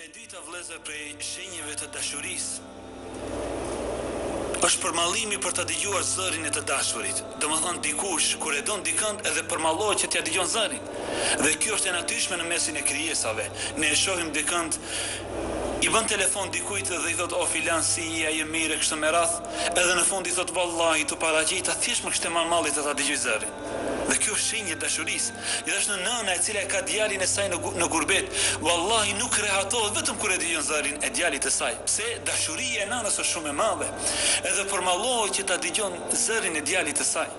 E dyta vëllezër prej shenjave të dashurisë është përmallimi për ta dëgjuar zërin e të dashurit. Domethënë dikush kur e don dikënd edhe përmallohet që t'ia dëgjon zërin. Dhe kjo është e natyrshme në mesin e krijesave. Ne e shohim dikënd i bën telefon dikujt dhe i thotë o filan si je a je mirë e kështu me radhë. Edhe në fund i thotë vallahi t'u paraqita thjesht më kishte marrë malli të ta dëgjoj zërin. Dhe kjo është shenjë e dashurisë. Gjithashtu nëna e cila e ka djalin e saj në në gurbet vallahi nuk rehatohet vetëm kur e dëgjon zërin e djalit të saj. Pse dashuria e nënës është shumë e madhe. Edhe përmallohet që ta dëgjon zërin e djalit të saj.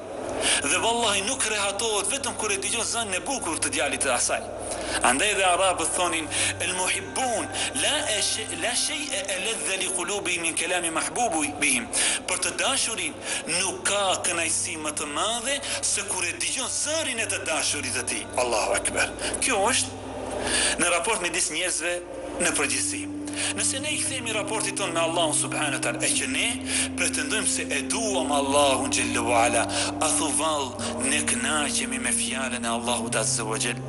Dhe vallahi nuk rehatohet vetëm kur e dëgjon zërin e bukur të djalit të saj. Andaj dhe arabët thonin el muhibbun la e la shej'e eledh li kulubihim min kelami mahbubihim, për të dashurin nuk ka kënaqësi më të madhe se kur e dëgjon zërin e të dashurit të tij. Allahu ekber. Kjo është në raport midis njerëzve në përgjithësi. Nëse ne i kthehemi raportit tonë me Allahun subhanehu teala e që ne pretendojmë se e duam Allahun xhelle ua ala, a thu vallë ne kënaqemi me fjalën e Allahut azze ua xhel?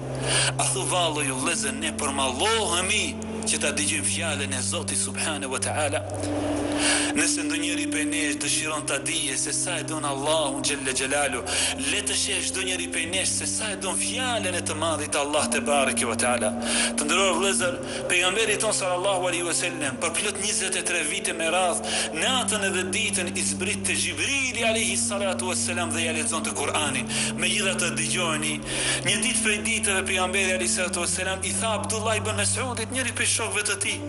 A thu vallë o ju vëllezër ne përmallohemi që ta dëgjojmë fjalën e Zotit subhanehu ua teala? Nëse ndonjëri prej nesh dëshiron ta dijë se sa e don Allahun xhelle xhelaluhu, le të sheh çdo njeri prej nesh se Sa e don fjalën e të madhit Allah tebareke ve teala. Të nderuar vëllezër, Pejgamberi tonë sallallahu alejhi ve sellem për plot njëzet e tre vite me radhë, natën edhe ditën i zbriste Xhibrili alejhi salatu ve selam dhe ia lexonte Kur'anin. Megjithatë, dëgjojeni, një ditë prej ditëve Pejgamberi alejhi salatu ve selam i tha Abdullah ibn Mes'udit, njëri prej shokëve të tij,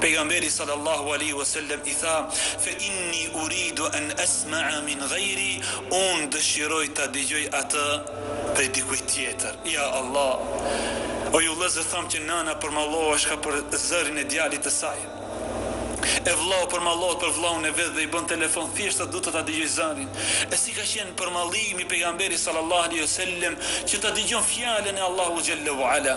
Pejgamberi sallallahu alejhi ve sellem i tha, Fe inni uridu en esma'a min gajri, Unë dëshiroj ta dëgjoj atë prej dikujt tjetër. Ja Allah! O ju vëllezër, thamë që nëna përmalloheshka për zërin e djalit të saj. E vëllau përmallohet për vëllaun e vet dhe i bën telefon thjesht se do ta dëgjojë zërin. E si ka qenë përmallimi i Pejgamberit sallallahu alejhi ve sellem që ta dëgjon fjalën e Allahut xhelle ua ala.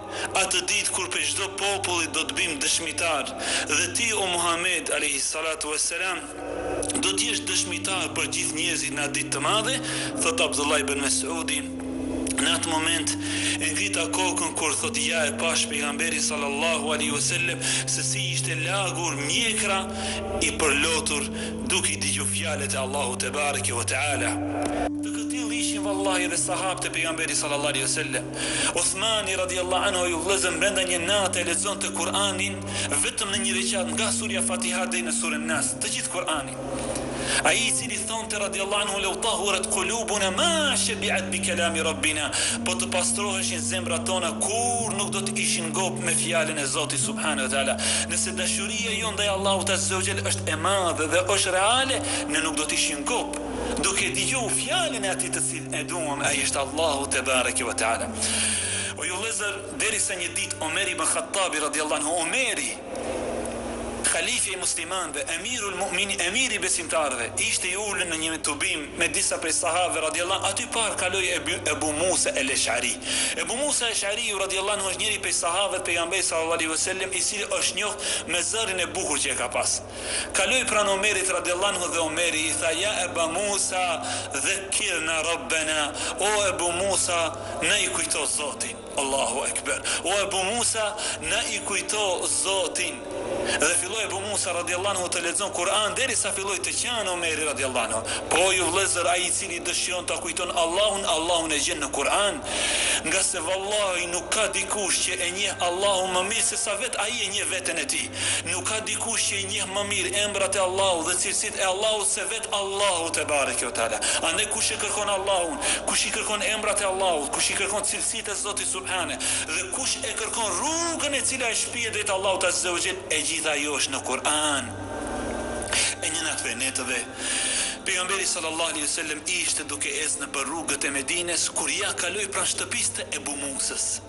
Atë ditë kur prej çdo popullit do të bim dëshmitar dhe ti o Muhamed alejhi salatu ue selam do të jesh dëshmitar për gjithë njerëzit në atë ditë të madhe, thotë Abdullah ibn Mes'udi, në atë moment e ngrita kokën kur thotë ja e pashë Pejgamberin sallallahu alejhi ue sellem se si ishte lagur mjekra i përlotur duke i dëgju fjalët e Allahut tebareke ue teala. Të këtillë ishin vallahi edhe sahabët e Pejgamberit sallallahu alejhi ue sellem. Uthmani radijallahu anhu ju vëllezër brenda një nate lexonte Kur'anin vetëm në një rekat nga surja Fatiha deri në suren Nas, të gjithë Kur'anin. Ai i cili thonte radijallahu anhu law tahurat kulubuna ma shebi'at bi kelami Rabbina, po të pastroheshin zemrat tona kurrë nuk do të ishin ngopë me fjalën e Zotit subhane ve teala. Nëse dashuria jonë ndaj Allahut azze o xhel është e madhe dhe është reale, ne nuk do të ishim ngopë duke dëgju fjalën e atij të i E duam, Ai është Allahu te bareke ve teala. O ju vëllezër, derisa një ditë Omer ibn Khattabi radhiyallahu anhu, Omeri, Khalifja i muslimanëve, Emirul Mu'minin, Emiri i besimtarëve, ishte i ulur në një tubim me disa prej sahabëve radhiyallahu anhu, aty parë kaloi Ebu, Ebu Musa el-Esh'ari. Ebu Musa Esh'ariu radhiyallahu anhu është njëri prej sahabëve të Pejgamberit sallallahu alejhi ve sellem, i cili është njohtë me zërin e bukur që e ka pas. Kaloi pranë Omerit radijallahu anhu dhe Omeri i tha, Ja Eba Musa, dhekkirna Rabbena, O Ebu Musa, na i kujto Zotin. Allahu Ekber. O Ebu Musa, na i kujto Zotin. Dhe filloi Ebu Musa radijallahu anhu të lexon Kur'an deri sa filloi të qan Omeri radijallahu anhu. Po ju vëllezër, ai i cili dëshiron ta kujton Allahun, Allahun e gjen në Kur'an. Ngase vallahi nuk ka dikush që e njeh Allahun më mirë sesa vetë ai e njeh veten e tij. Nuk ka dikush që i njeh më mirë emrat e Allahut dhe cilësitë e Allahut se vetë Allahu te bareke ve teala. Andaj kush e kërkon Allahun, kush i kërkon emrat e Allahut, kush i kërkon cilësitë e Zotit subhane, dhe kush e kërkon rrugën e cila e shpie drejt Allahut azze ve xhel, e gjithë ajo është në Kur'an. E një natë prej netëve, Pejgamberi sallallahu alejhi ve selem ishte duke ecë nëpër rrugët e Medines kur ia kaloi pranë shtëpisë të Ebu Musës.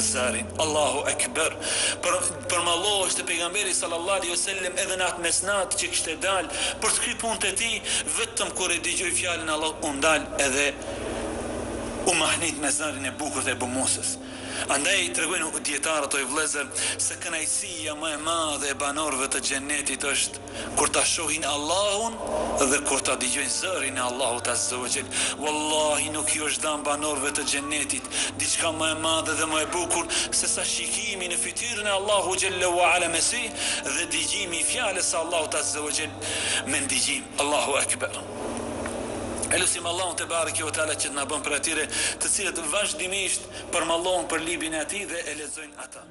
Zarin. Allahu Ekber. Për, përmallohshte Pejgamberi Sallallahu Alaihi Wasallam edhe në atë mesnatë që kishte dalë për të kry punët e tij, vetëm kur e digjoi fjalën e Allahut u ndal edhe u mahnit me zarin e bukur të Ebu Musës. Andaj tregojnë dietarët oj vëllezër se kënaqësia më e madhe e banorëve të Xhennetit është Kur ta shohin Allahun dhe kur ta dëgjojnë zërin e Allahut azze wa xhel, wallahi nuk iu është dhanë banorëve të Xhennetit diçka më e madhe dhe më e bukur se sa shikimi në fytyrën e Allahut xhelle wa ala me sy dhe dëgjimi i fjalës së Allahut azze wa xhel me ndigjim. Allahu ekber. E lusim Allahun te bareke wa teala që të na bënë prej atyre të cilët vazhdimisht përmallohen për librin e Atij dhe e lexojnë atë.